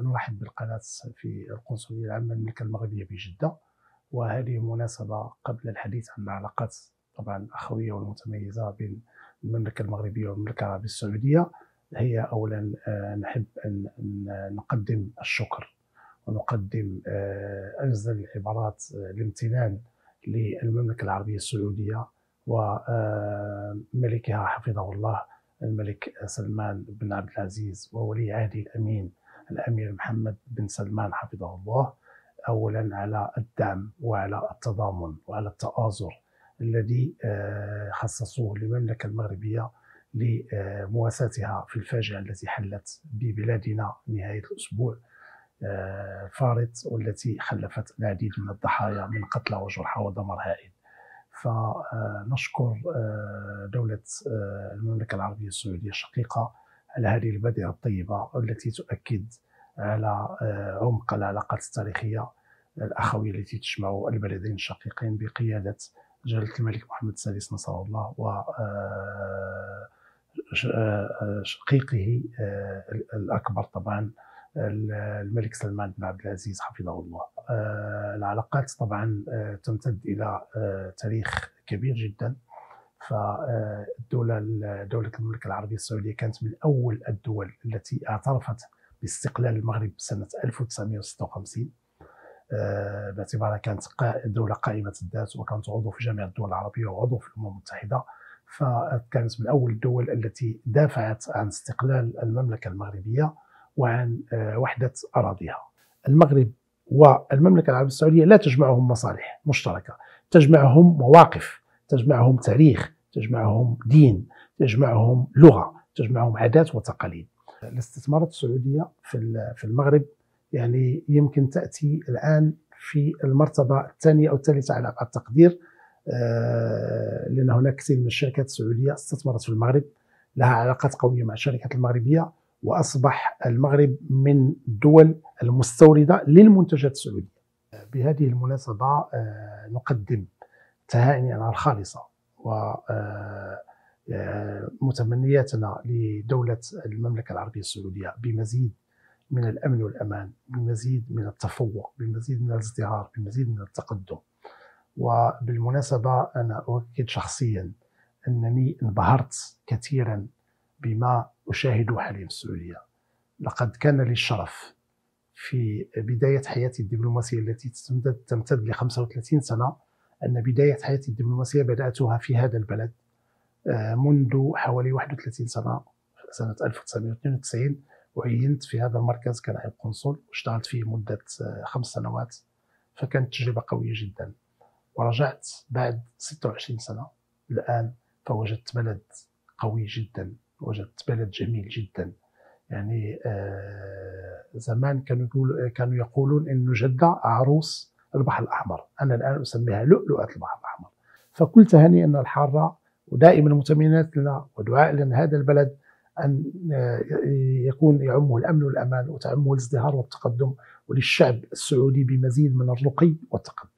نرحب بالقناة في القنصلية العامة للمملكة المغربية بجدة وهذه مناسبة قبل الحديث عن العلاقات طبعا الأخوية والمتميزة بين المملكة المغربية والمملكة العربية السعودية. هي أولا آه، نحب أن نقدم الشكر ونقدم آه، أنزل العبارات آه، الامتنان للمملكة العربية السعودية وملكها حفظه الله الملك سلمان بن عبد العزيز وولي عهده الأمين الأمير محمد بن سلمان حفظه الله اولا على الدعم وعلى التضامن وعلى التآزر الذي آه، خصصوه للمملكة المغربية لمواساتها في الفاجعة التي حلت ببلادنا نهاية الأسبوع الفارط آه، والتي خلفت العديد من الضحايا من قتلى وجرحى ودمر هائل. فنشكر آه، دولة المملكة العربية السعودية الشقيقة على هذه البادرة الطيبة التي تؤكد على آه، عمق العلاقات التاريخية الأخوية التي تجمع البلدين الشقيقين بقيادة جلالة الملك محمد السادس نصر الله و شقيقه الأكبر طبعا الملك سلمان بن عبد العزيز حفظه الله. آه، العلاقات طبعا آه، تمتد إلى آه، تاريخ كبير جدا. فالدولة دولة المملكة العربية السعودية كانت من أول الدول التي اعترفت باستقلال المغرب سنة 1956 باعتبارها كانت دولة قائمة الذات وكانت عضو في جامعة الدول العربية وعضو في الأمم المتحدة. فكانت من أول الدول التي دافعت عن استقلال المملكة المغربية وعن آه، وحدة أراضيها. المغرب والمملكة العربية السعودية لا تجمعهم مصالح مشتركة. تجمعهم مواقف تجمعهم تاريخ تجمعهم دين تجمعهم لغة تجمعهم عادات وتقاليد الاستثمارات السعودية في المغرب يعني يمكن تأتي الآن في المرتبة الثانية أو الثالثة على التقدير آه، لأن هناك كثير من الشركات السعودية استثمرت في المغرب لها علاقات قوية مع الشركات المغربية وأصبح المغرب من الدول المستوردة للمنتجات السعودية. بهذه المناسبة آه، نقدم تهانئنا الخالصة ومتمنياتنا آه، لدولة المملكة العربية السعودية بمزيد من الأمن والأمان، بمزيد من التفوق، بمزيد من الازدهار، بمزيد من التقدم. وبالمناسبة أنا أؤكد شخصيا أنني انبهرت كثيرا بما أشاهده حاليا في السعودية لقد كان لي الشرف في بداية حياتي الدبلوماسية التي تمتد ل 35 سنة أن بداية حياتي الدبلوماسية بدأتها في هذا البلد آه، منذ حوالي 31 سنة سنة 1992 وعينت في هذا المركز كنائب قنصل واشتغلت فيه مدة آه، خمس سنوات فكانت تجربة قوية جدا. ورجعت بعد 26 سنة الآن فوجدت بلد قوي جدا وجدت بلد جميل جدا. يعني آه زمان كانوا يقولون إنه جدة عروس البحر الأحمر. أنا الآن أسميها لؤلؤة البحر الأحمر. فكل تهانينا الحارة ودائما متمنيات لنا ودعاء لنا هذا البلد أن آه، يكون يعمه الأمن والأمان وتعمه الازدهار والتقدم وللشعب السعودي بمزيد من الرقي والتقدم.